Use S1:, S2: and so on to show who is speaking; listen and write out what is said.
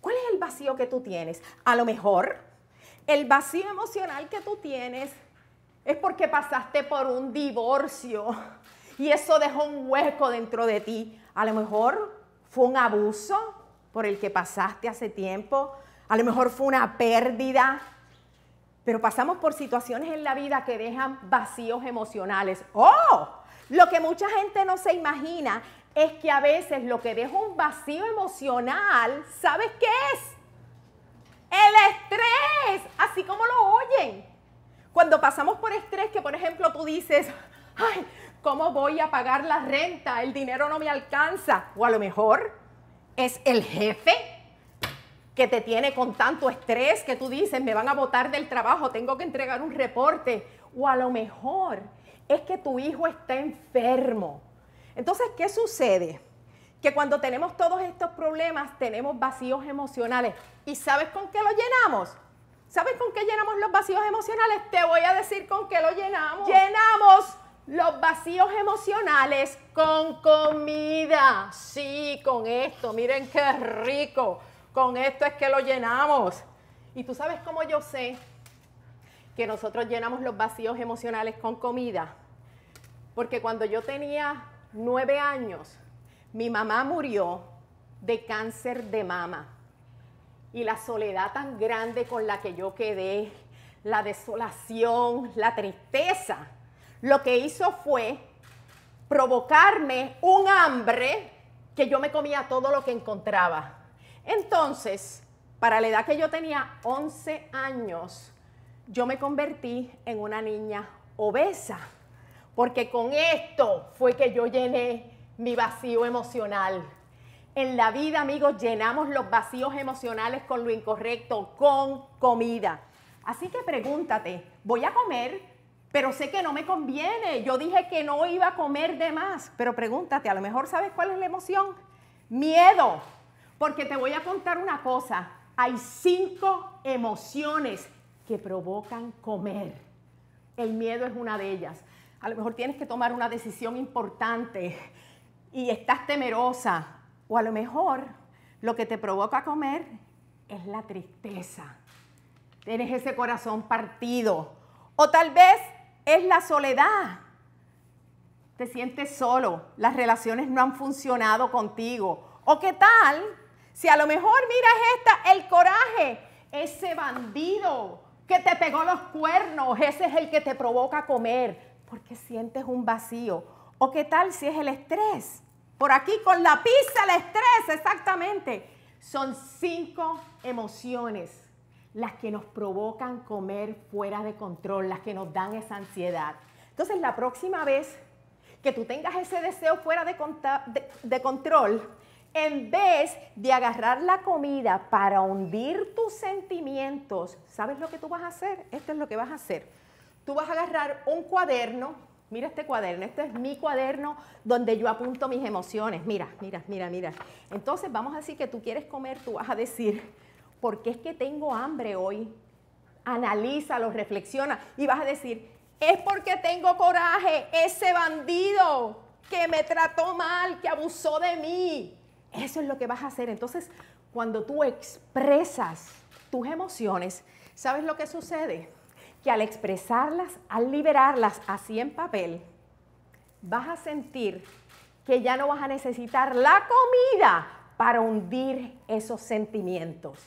S1: ¿cuál es el vacío que tú tienes? A lo mejor el vacío emocional que tú tienes es porque pasaste por un divorcio y eso dejó un hueco dentro de ti. A lo mejor fue un abuso por el que pasaste hace tiempo, a lo mejor fue una pérdida, pero pasamos por situaciones en la vida que dejan vacíos emocionales. ¡Oh! Lo que mucha gente no se imagina es que a veces lo que deja un vacío emocional, ¿sabes qué es? El estrés, así como lo oyen. Cuando pasamos por estrés, que por ejemplo tú dices, ay, ¿cómo voy a pagar la renta? El dinero no me alcanza. O a lo mejor es el jefe que te tiene con tanto estrés que tú dices, me van a botar del trabajo, tengo que entregar un reporte. O a lo mejor es que tu hijo está enfermo entonces, ¿qué sucede? Que cuando tenemos todos estos problemas, tenemos vacíos emocionales. ¿Y sabes con qué lo llenamos? ¿Sabes con qué llenamos los vacíos emocionales? Te voy a decir con qué lo llenamos. Llenamos los vacíos emocionales con comida. Sí, con esto. Miren qué rico. Con esto es que lo llenamos. Y tú sabes cómo yo sé que nosotros llenamos los vacíos emocionales con comida. Porque cuando yo tenía nueve años, mi mamá murió de cáncer de mama. Y la soledad tan grande con la que yo quedé, la desolación, la tristeza, lo que hizo fue provocarme un hambre que yo me comía todo lo que encontraba. Entonces, para la edad que yo tenía, 11 años, yo me convertí en una niña obesa porque con esto fue que yo llené mi vacío emocional. En la vida, amigos, llenamos los vacíos emocionales con lo incorrecto, con comida. Así que pregúntate, voy a comer, pero sé que no me conviene. Yo dije que no iba a comer de más, pero pregúntate, a lo mejor sabes cuál es la emoción. Miedo, porque te voy a contar una cosa. Hay cinco emociones que provocan comer. El miedo es una de ellas a lo mejor tienes que tomar una decisión importante y estás temerosa, o a lo mejor lo que te provoca comer es la tristeza. Tienes ese corazón partido, o tal vez es la soledad. Te sientes solo, las relaciones no han funcionado contigo. ¿O qué tal si a lo mejor, mira esta, el coraje, ese bandido que te pegó los cuernos, ese es el que te provoca comer porque sientes un vacío. ¿O qué tal si es el estrés? Por aquí con la pizza, el estrés, exactamente. Son cinco emociones las que nos provocan comer fuera de control, las que nos dan esa ansiedad. Entonces, la próxima vez que tú tengas ese deseo fuera de, de, control, en vez de agarrar la comida para hundir tus sentimientos, ¿sabes lo que tú vas a hacer? Esto es lo que vas a hacer tú vas a agarrar un cuaderno, mira este cuaderno, este es mi cuaderno donde yo apunto mis emociones, mira, mira, mira, mira. Entonces vamos a decir que tú quieres comer, tú vas a decir, ¿por qué es que tengo hambre hoy? Analízalo, reflexiona y vas a decir, es porque tengo coraje, ese bandido que me trató mal, que abusó de mí. Eso es lo que vas a hacer. Entonces, cuando tú expresas tus emociones, ¿sabes lo que sucede? Que al expresarlas, al liberarlas así en papel, vas a sentir que ya no vas a necesitar la comida para hundir esos sentimientos.